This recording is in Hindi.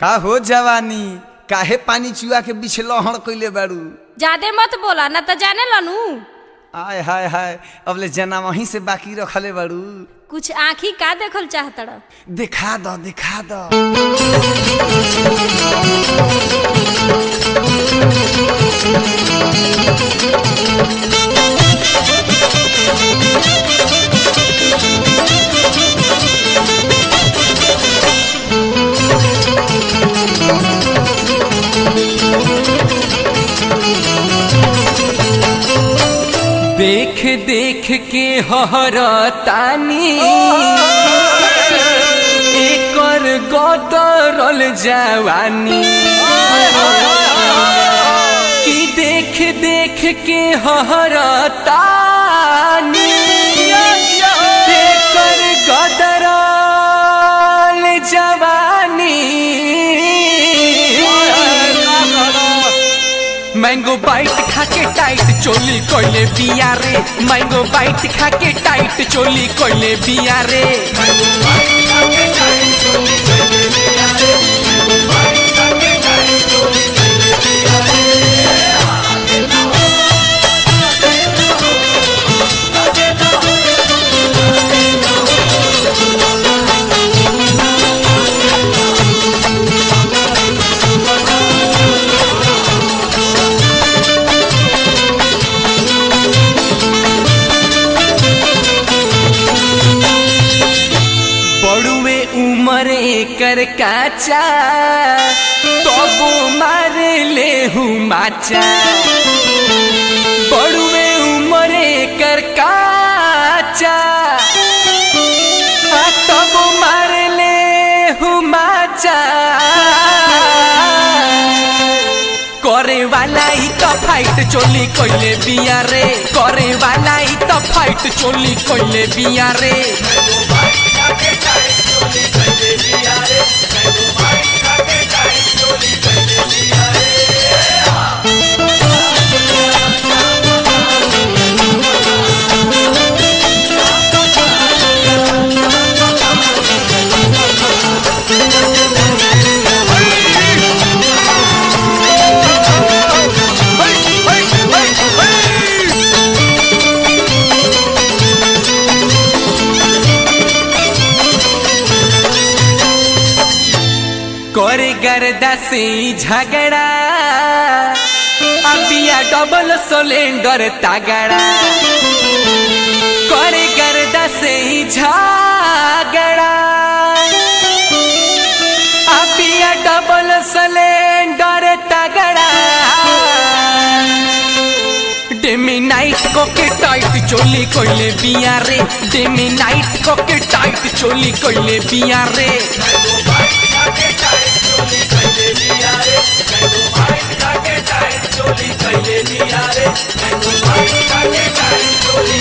का हो जवानी काहे पानी चुआ के बीच लहण कइले बाड़ू? ज़्यादा मत बोला ना तो जाने लनू। आय हाय हाय अब ले जना वहीं से बाकी रखले बाड़ू। कुछ आंखी का देखल चाहतड़ दिखा दो दिखा दो। देख देख के हरतानी एकर गदरल जवानी। कि देख देख के हरतानी मैंगो बाइट खा के टाइट चोली कोइले बिया रे। मैंगो बाइट खाके टाइट चोली कोइले बिया रे। बड़ुए कर काचा, तबो मारे ले हूँ माचा। बड़ुए उमरे कर काचा वाला ही तो फाइट चोली कोइले बिया रे करे वाला ही तो फाइट चोली कोइले बिया रे। गर्दा झगड़ा। अबिया डबल सिलेंडर तगड़ा। करे गर्दा झगड़ा। अबिया डबल सिलेंडर तगड़ा। डेमी नाइट को के टाइट चोली कोइले बिया रे। डेमी नाइट को के टाइट चोली कोइले बिया रे। ले लिया रे मैं तो पानी खा के चोरी